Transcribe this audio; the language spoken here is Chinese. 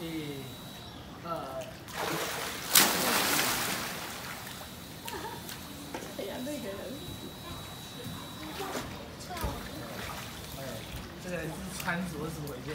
一、二。哎呀，那个人。哎，这个人是穿着什么回事？